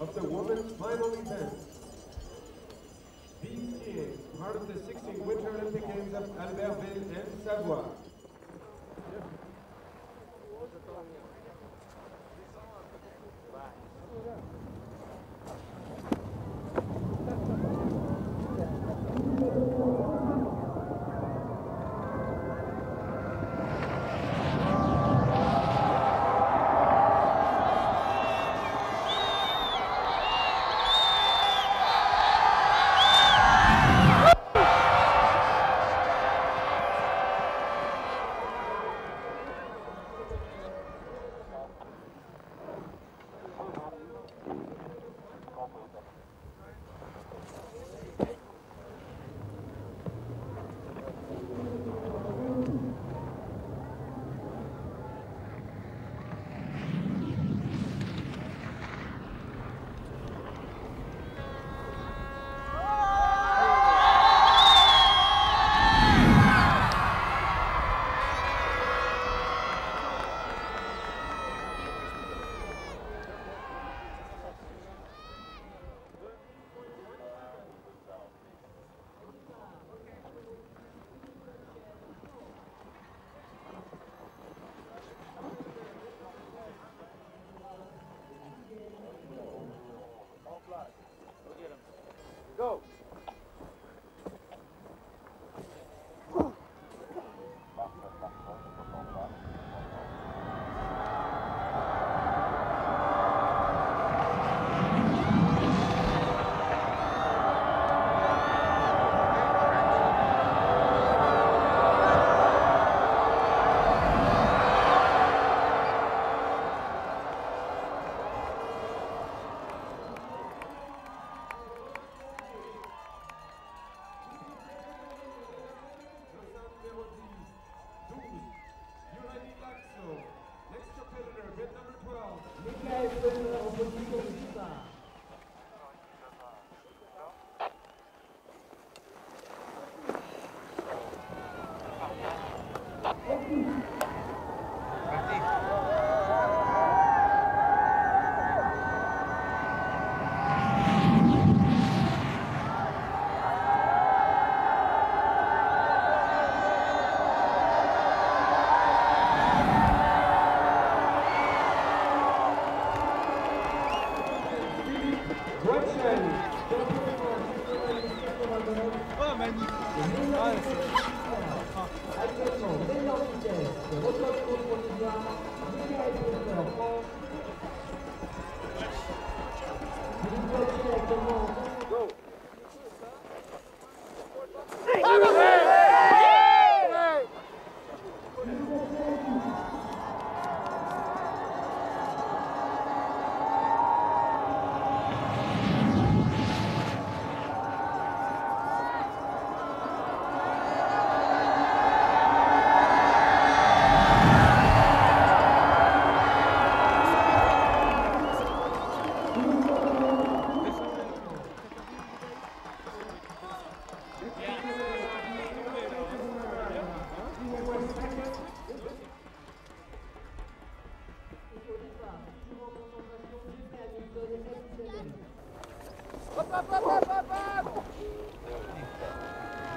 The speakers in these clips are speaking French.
of the women's final event. Speed skiing, part of the 16 Winter Olympic Games of Albertville and Savoie. Ah, magnifique. Ah,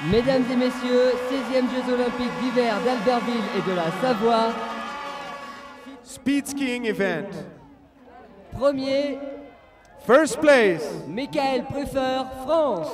Mesdames et messieurs, 16e Jeux Olympiques d'hiver d'Albertville et de la Savoie. Speed skiing event. Premier, First place, Michael Prüfer, France.